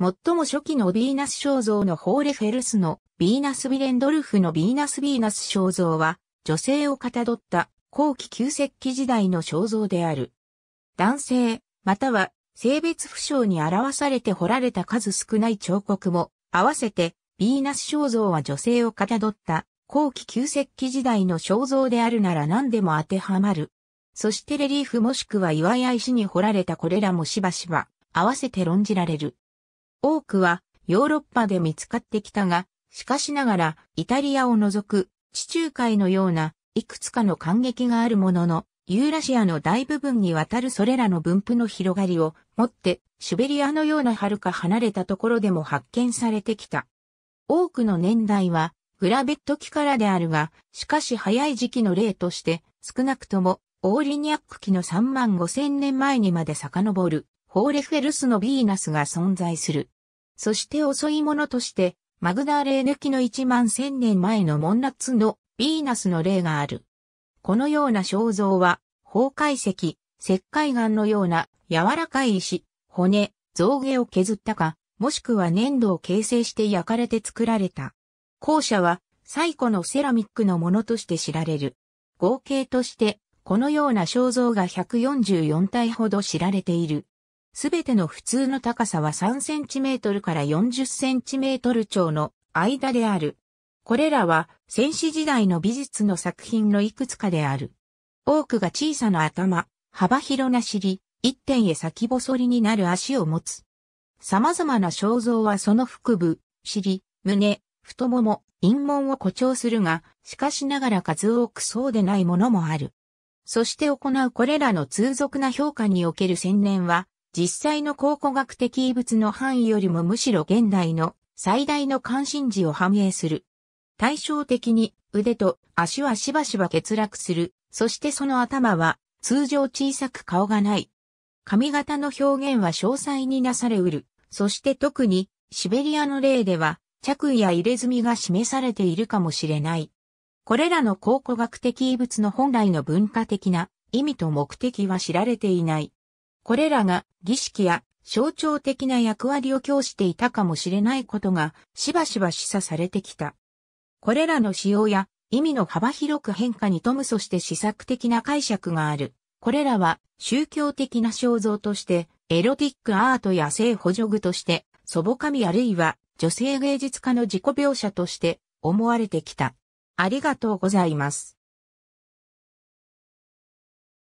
最も初期のヴィーナス肖像のホーレフェルスのヴィーナス・ビレンドルフのヴィーナス・ヴィーナス肖像は女性をかたどった後期旧石器時代の肖像である。男性、または性別不詳に表されて彫られた数少ない彫刻も合わせてヴィーナス肖像は女性をかたどった後期旧石器時代の肖像であるなら何でも当てはまる。そしてレリーフもしくは岩屋石に彫られたこれらもしばしば合わせて論じられる。多くはヨーロッパで見つかってきたが、しかしながらイタリアを除く地中海のようないくつかの感激があるものの、ユーラシアの大部分にわたるそれらの分布の広がりをもって、シベリアのような遥か離れたところでも発見されてきた。多くの年代はグラベット期からであるが、しかし早い時期の例として少なくともオーリニャック期の3万5千年前にまで遡る、ホーレフェルスのヴィーナスが存在する。そして遅いものとして、マグダーレーヌ期の1万千年前のモンナッツのヴィーナスの例がある。このような肖像は、崩壊石、石灰岩のような柔らかい石、骨、象牙を削ったか、もしくは粘土を形成して焼かれて作られた。後者は最古のセラミックのものとして知られる。合計としてこのような肖像が144体ほど知られている。すべての普通の高さは3センチメートルから40センチメートル超の間である。これらは戦士時代の美術の作品のいくつかである。多くが小さな頭、幅広な尻、一点へ先細りになる足を持つ。様々な肖像はその腹部、尻、胸、太もも、陰門を誇張するが、しかしながら数多くそうでないものもある。そして行うこれらの通俗な評価における洗練は、実際の考古学的遺物の範囲よりもむしろ現代の最大の関心事を反映する。対照的に腕と足はしばしば欠落する。そしてその頭は通常小さく顔がない。髪型の表現は詳細になされうる。そして特にシベリアの例では着衣や入れ墨が示されているかもしれない。これらの考古学的遺物の本来の文化的な意味と目的は知られていない。これらが儀式や象徴的な役割を供していたかもしれないことがしばしば示唆されてきた。これらの使用や意味の幅広く変化に富むそして試作的な解釈がある。これらは宗教的な肖像としてエロティックアートや性補助具として祖母神あるいは女性芸術家の自己描写として思われてきた。ありがとうございます。